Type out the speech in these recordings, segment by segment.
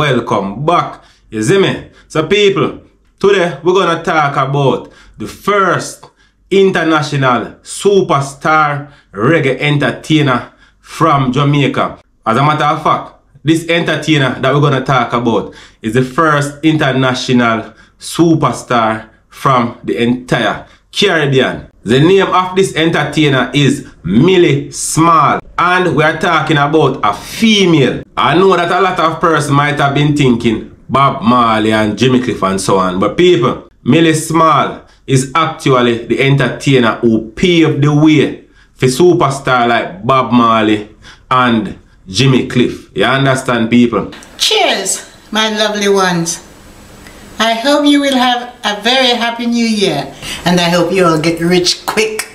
welcome back. You see me? So people, today we're gonna talk about the first international superstar reggae entertainer from Jamaica. As a matter of fact, this entertainer that we're gonna talk about is the first international superstar from the entire Caribbean. The name of this entertainer is Millie Small and we are talking about a female. I know that a lot of persons might have been thinking Bob Marley and Jimmy Cliff and so on but people, Millie Small is actually the entertainer who paved the way for superstar like Bob Marley and Jimmy Cliff. You understand people? Cheers, my lovely ones. I hope you will have a very happy new year and I hope you all get rich quick.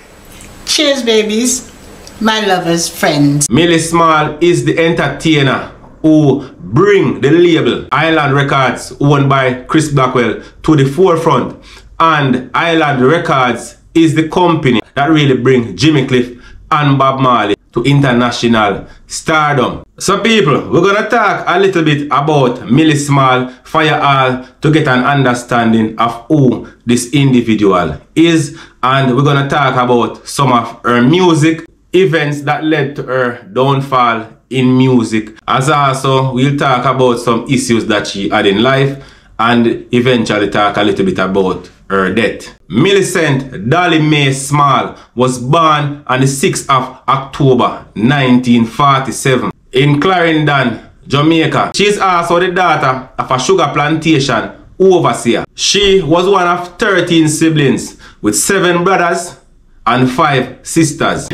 Cheers babies, my lovers, friends. Millie Small is the entertainer who bring the label Island Records owned by Chris Blackwell to the forefront and Island Records is the company that really bring Jimmy Cliff and Bob Marley to international stardom. So people, we're gonna talk a little bit about Millie Small Fire all to get an understanding of who this individual is and we're gonna talk about some of her music, events that led to her downfall in music as also we'll talk about some issues that she had in life and eventually talk a little bit about her death. Millicent Dolly Mae Small was born on the 6th of October 1947 in Clarendon, Jamaica. She is also the daughter of a sugar plantation overseer. She was one of 13 siblings with 7 brothers and 5 sisters.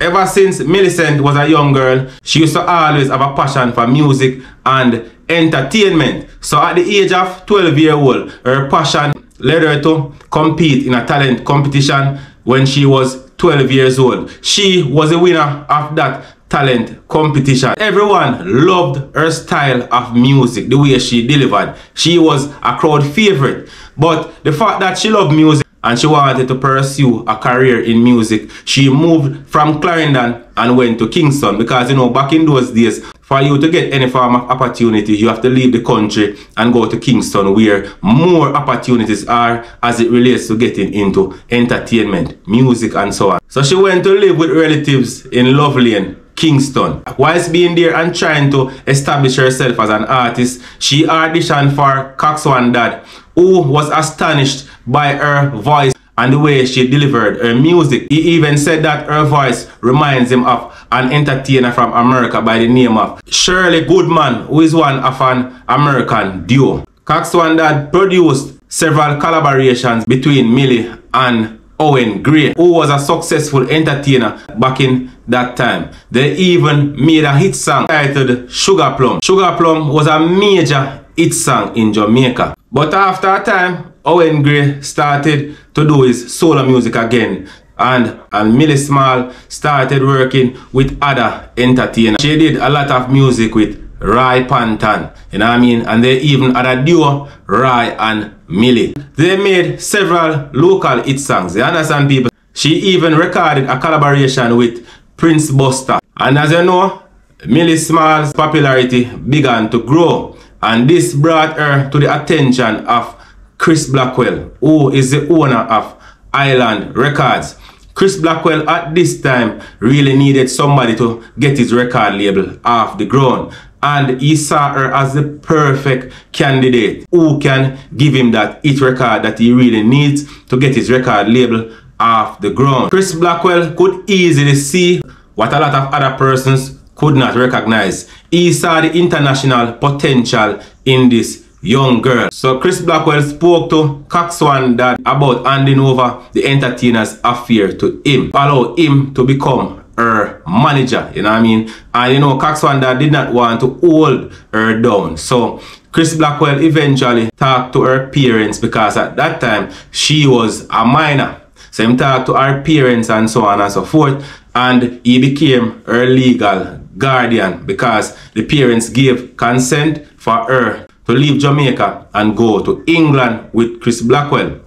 Ever since Millicent was a young girl, she used to always have a passion for music and entertainment. So at the age of 12 year old, her passion led her to compete in a talent competition when she was 12 years old. She was a winner of that talent competition. Everyone loved her style of music, the way she delivered. She was a crowd favorite. But the fact that she loved music and she wanted to pursue a career in music, she moved from Clarendon and went to Kingston because you know back in those days for you to get any form of opportunity you have to leave the country and go to Kingston where more opportunities are as it relates to getting into entertainment, music and so on. So she went to live with relatives in Love Lane Kingston. Whilst being there and trying to establish herself as an artist, she auditioned for Coxsone Dodd, who was astonished by her voice and the way she delivered her music. He even said that her voice reminds him of an entertainer from America by the name of Shirley Goodman, who is one of an American duo. Cox Dad produced several collaborations between Millie and Owen Gray, who was a successful entertainer back in that time. They even made a hit song titled Sugar Plum. Sugar Plum was a major hit song in Jamaica. But after a time, Owen Gray started to do his solo music again and, and Millie Small started working with other entertainers. She did a lot of music with Roy Panton, you know what I mean? And they even had a duo, Roy and Millie. They made several local hit songs, you understand people? She even recorded a collaboration with Prince Buster. And as you know, Millie Small's popularity began to grow. And this brought her to the attention of Chris Blackwell, who is the owner of Island Records. Chris Blackwell at this time really needed somebody to get his record label off the ground and he saw her as the perfect candidate who can give him that hit record that he really needs to get his record label off the ground. Chris Blackwell could easily see what a lot of other persons could not recognize. He saw the international potential in this young girl. So Chris Blackwell spoke to Coxsone Dodd about handing over the entertainer's affair to him. Allow him to become her manager, you know what I mean? And you know, Coxsone Dodd did not want to hold her down. So Chris Blackwell eventually talked to her parents because at that time she was a minor. So he talked to her parents and so on and so forth. And he became her legal guardian because the parents gave consent for her to leave Jamaica and go to England with Chris Blackwell.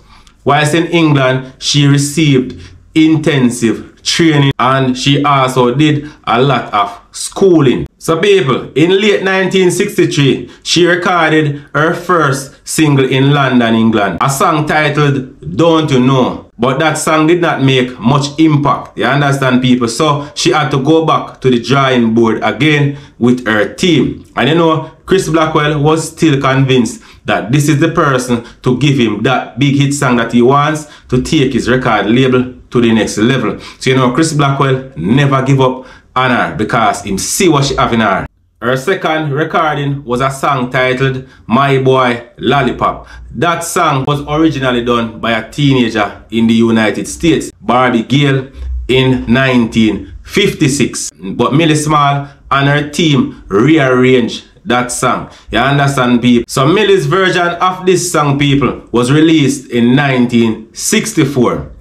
Whilst in England, she received intensive training and she also did a lot of schooling. So people, in late 1963, she recorded her first single in London, England. A song titled Don't You Know. But that song did not make much impact. You understand people? So she had to go back to the drawing board again with her team. And you know, Chris Blackwell was still convinced that this is the person to give him that big hit song that he wants to take his record label to the next level. So you know, Chris Blackwell never give up on her because him see what she have in her. Her second recording was a song titled My Boy Lollipop. That song was originally done by a teenager in the United States, Barbie Gaye, in 1956. But Millie Small and her team rearranged that song. You understand people? So Millie's version of this song people was released in 1964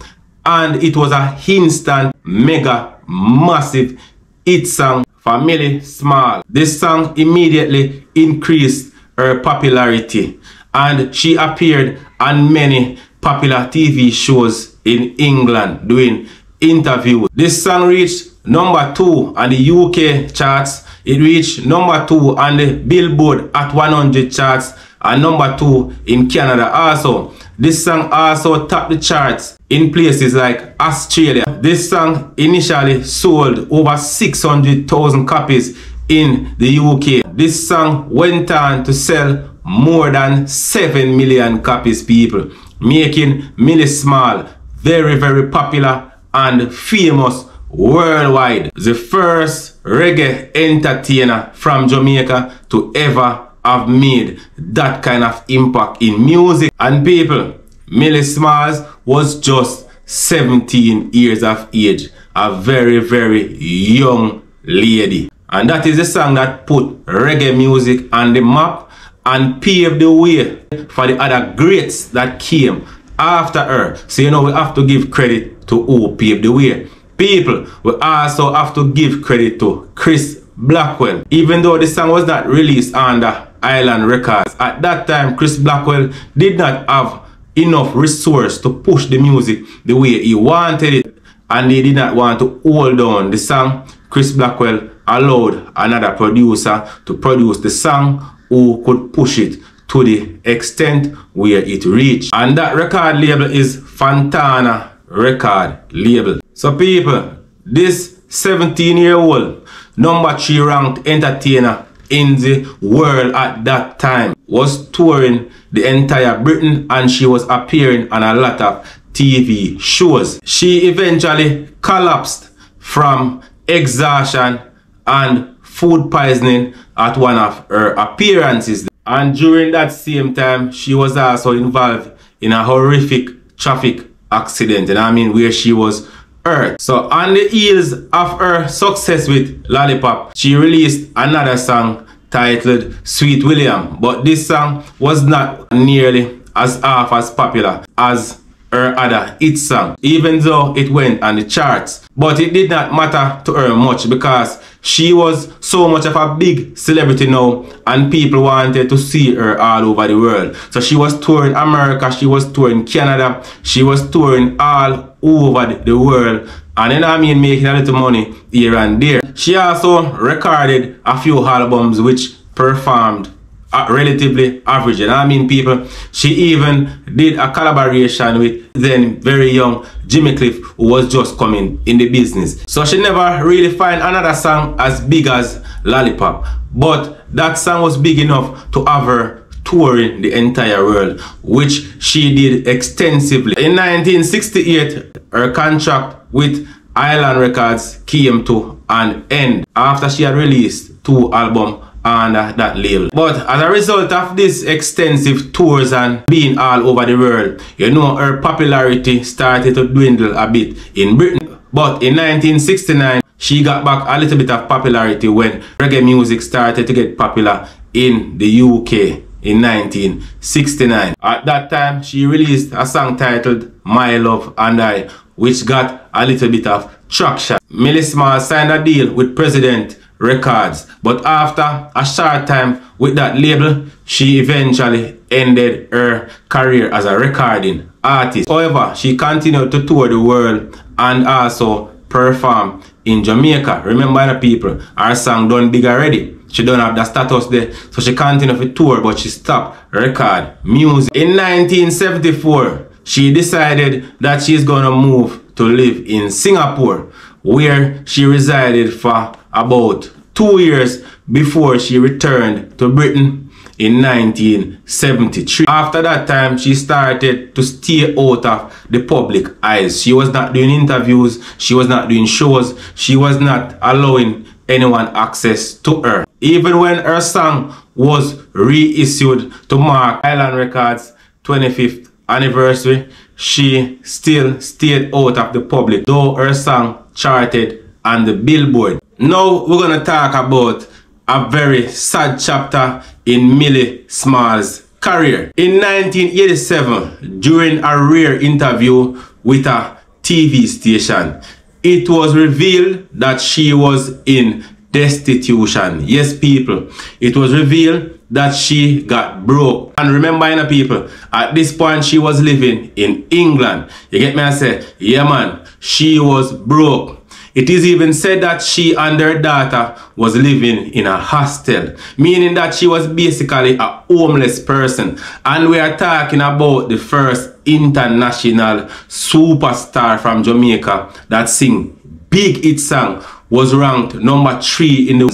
and it was a instant mega massive hit song Millie Small. This song immediately increased her popularity and she appeared on many popular TV shows in England doing interviews. This song reached number 2 on the UK charts it reached number 2 on the Billboard Hot 100 charts and number 2 in Canada also. This song also topped the charts in places like Australia. This song initially sold over 600,000 copies in the UK. This song went on to sell more than 7 million copies people, making Millie Small very very popular and famous worldwide. The first reggae entertainer from Jamaica to ever have made that kind of impact in music and people. Millie Smalls was just 17 years of age. A very, very young lady. And that is the song that put reggae music on the map and paved the way for the other greats that came after her. So you know we have to give credit to who paved the way people, we also have to give credit to Chris Blackwell. Even though the song was not released under Island Records, at that time Chris Blackwell did not have enough resource to push the music the way he wanted it and he did not want to hold on the song. Chris Blackwell allowed another producer to produce the song who could push it to the extent where it reached. And that record label is Fontana Record Label. So people, this 17 year old number 3 ranked entertainer in the world at that time was touring the entire Britain and she was appearing on a lot of TV shows. She eventually collapsed from exhaustion and food poisoning at one of her appearances. And during that same time, she was also involved in a horrific traffic accident. And I mean, where she was hurt. So on the heels of her success with Lollipop, she released another song titled Sweet William. But this song was not nearly as half as popular as her other hit song, even though it went on the charts. But it did not matter to her much because she was so much of a big celebrity now and people wanted to see her all over the world. So she was touring America, she was touring Canada, she was touring all over the world and then I mean making a little money here and there. She also recorded a few albums which performed relatively average. And I mean people, she even did a collaboration with then very young Jimmy Cliff who was just coming in the business. So she never really find another song as big as Lollipop. But that song was big enough to have her touring the entire world, which she did extensively. In 1968, her contract with Island Records came to an end after she had released two albums under that label. But as a result of this extensive tours and being all over the world, you know her popularity started to dwindle a bit in Britain. But in 1969, she got back a little bit of popularity when reggae music started to get popular in the UK in 1969. At that time, she released a song titled My Love and I, which got a little bit of traction. Millie Small signed a deal with President Records. But after a short time with that label, she eventually ended her career as a recording artist. However, she continued to tour the world and also perform in Jamaica. Remember the people, our song done big already. She don't have the status there. So she continued to tour, but she stopped record music. In 1974, she decided that she's gonna move to live in Singapore, where she resided for about two years before she returned to Britain in 1973. After that time, she started to stay out of the public eyes. She was not doing interviews, she was not doing shows, she was not allowing anyone access to her. Even when her song was reissued to mark Island Records 25th anniversary, she still stayed out of the public, though her song charted on the billboard. Now we're gonna talk about a very sad chapter in Millie Small's career. In 1987, during a rare interview with a TV station, it was revealed that she was in destitution. Yes, people, it was revealed that she got broke. And remember, you know, people, at this point, she was living in England. You get me? I say, yeah, man, she was broke. It is even said that she and her daughter was living in a hostel, meaning that she was basically a homeless person. And we are talking about the first international superstar from Jamaica that sing big hit song was ranked number three in the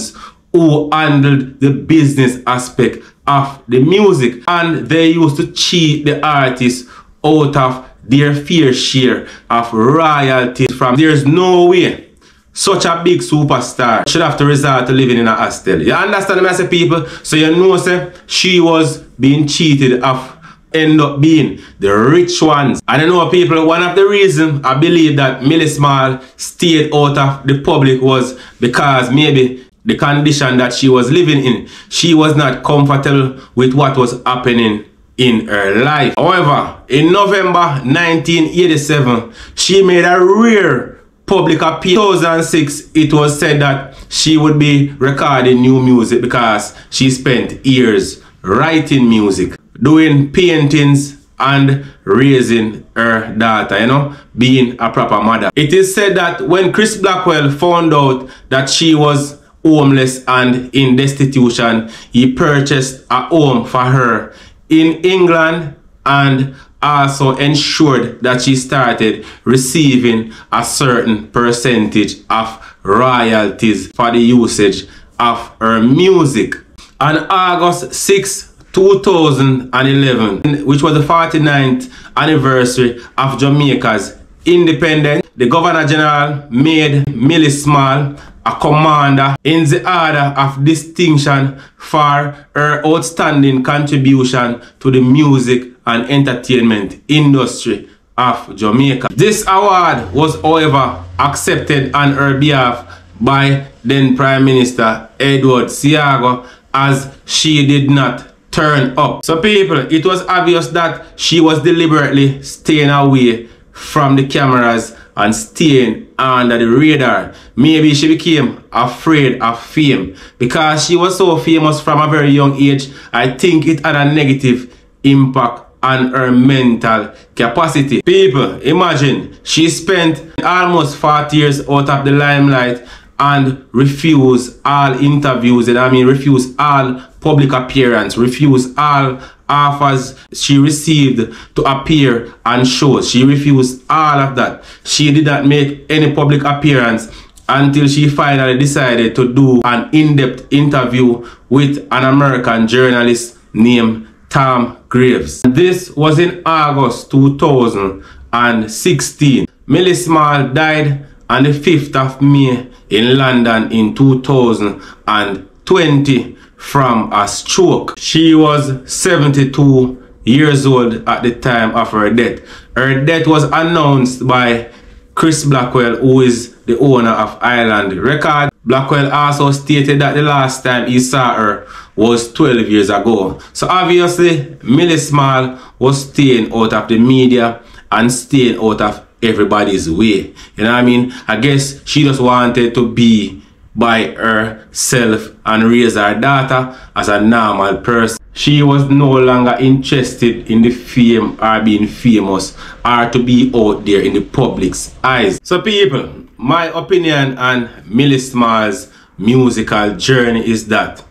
who handled the business aspect of the music and they used to cheat the artists out of their fair share of royalties from there's no way such a big superstar should have to resort to living in a hostel. You understand me, I say people? So you know, say, she was being cheated of end up being the rich ones. And I know people, one of the reason I believe that Millie Small stayed out of the public was because maybe the condition that she was living in, she was not comfortable with what was happening in her life. However, in November 1987, she made a rare public appeal. 2006, it was said that she would be recording new music because she spent years writing music, doing paintings and raising her daughter, you know, being a proper mother. It is said that when Chris Blackwell found out that she was homeless and in destitution, he purchased a home for her in England and also ensured that she started receiving a certain percentage of royalties for the usage of her music. On August 6, 2011, which was the 49th anniversary of Jamaica's independence, the Governor General made Millie Small a commander in the order of distinction for her outstanding contribution to the music and entertainment industry of Jamaica. This award was however accepted on her behalf by then Prime Minister Edward Seaga as she did not turn up. So people, it was obvious that she was deliberately staying away from the cameras and staying under the radar. Maybe she became afraid of fame because she was so famous from a very young age. I think it had a negative impact on her mental capacity. People, imagine she spent almost 40 years out of the limelight and refused all interviews and I mean refused all public appearance, refused all offers she received to appear on shows. She refused all of that. She did not make any public appearance until she finally decided to do an in-depth interview with an American journalist named Tom Graves. This was in August 2016. Millie Small died on the 5th of May in London in 2020 from a stroke. She was 72 years old at the time of her death. Her death was announced by Chris Blackwell, who is the owner of Island Record. Blackwell also stated that the last time he saw her was 12 years ago. So obviously, Millie Small was staying out of the media and staying out of everybody's way. You know what I mean? I guess she just wanted to be by herself and raise her daughter as a normal person. She was no longer interested in the fame or being famous or to be out there in the public's eyes. So people, my opinion on Millie Small's musical journey is that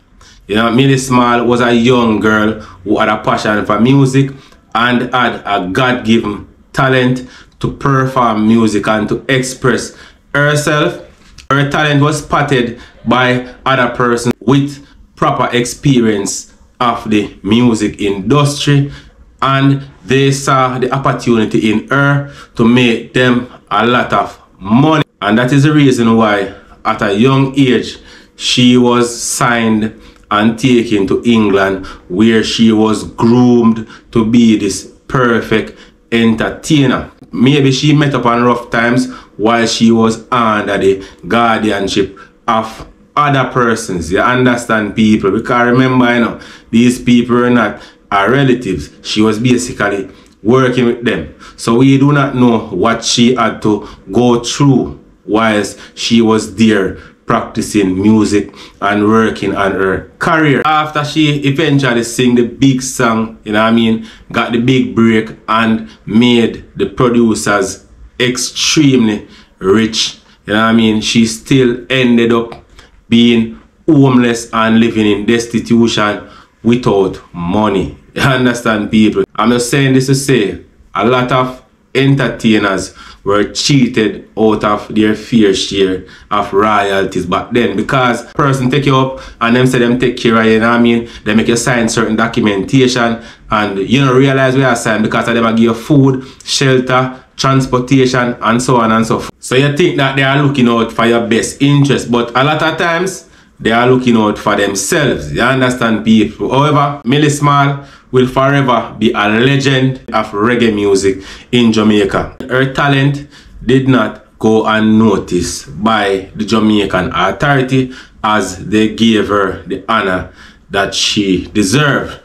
you know Millie Small was a young girl who had a passion for music and had a God-given talent to perform music and to express herself. Her talent was spotted by other persons with proper experience of the music industry and they saw the opportunity in her to make them a lot of money and that is the reason why at a young age she was signed and taken to England where she was groomed to be this perfect entertainer. Maybe she met up on rough times while she was under the guardianship of other persons. You understand people? Because remember, you know, these people are not her relatives. She was basically working with them. So we do not know what she had to go through whilst she was there practicing music and working on her career. After she eventually sing the big song, you know what I mean, got the big break and made the producers extremely rich, you know what I mean, she still ended up being homeless and living in destitution without money. You understand people? I'm just saying this to say a lot of entertainers were cheated out of their fair share of royalties back then because person take you up and them say them take care of you, you know what I mean? They make you sign certain documentation and you don't realize we are signed because of them give you food, shelter, transportation and so on and so forth. So you think that they are looking out for your best interest but a lot of times they are looking out for themselves. You understand people? However, Millie Small will forever be a legend of reggae music in Jamaica. Her talent did not go unnoticed by the Jamaican authority as they gave her the honor that she deserved.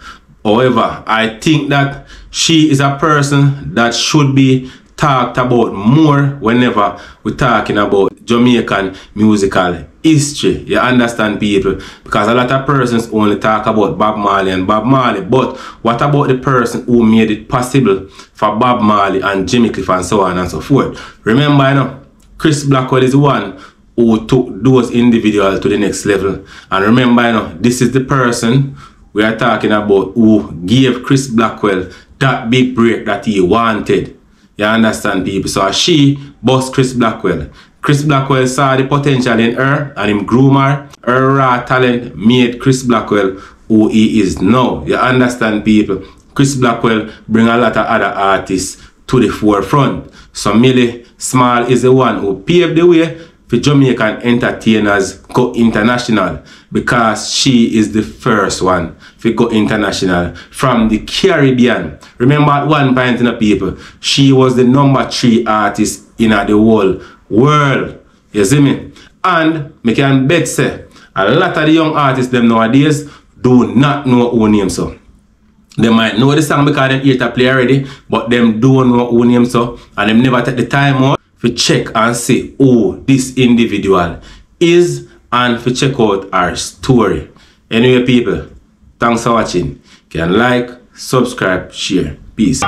However, I think that she is a person that should be talked about more whenever we're talking about Jamaican musical history. You understand people? Because a lot of persons only talk about Bob Marley and Bob Marley. But what about the person who made it possible for Bob Marley and Jimmy Cliff and so on and so forth? Remember, you know, Chris Blackwell is the one who took those individuals to the next level. And remember, you know, this is the person we are talking about who gave Chris Blackwell that big break that he wanted. You understand people? So she boss Chris Blackwell. Chris Blackwell saw the potential in her and him groom her. Her raw talent made Chris Blackwell who he is now. You understand people? Chris Blackwell bring a lot of other artists to the forefront. So Millie Small is the one who paved the way for Jamaican entertainers go international because she is the first one to go international from the Caribbean. Remember at one point in the people, she was the number three artist in the whole world. You see me? And me can bet say, a lot of the young artists them nowadays do not know who name so. They might know the song because they hear to play already, but them don't know who name so, and them never take the time out to check and see who this individual is and to check out our story. Anyway people, thanks for watching. Can like, subscribe, share. Peace.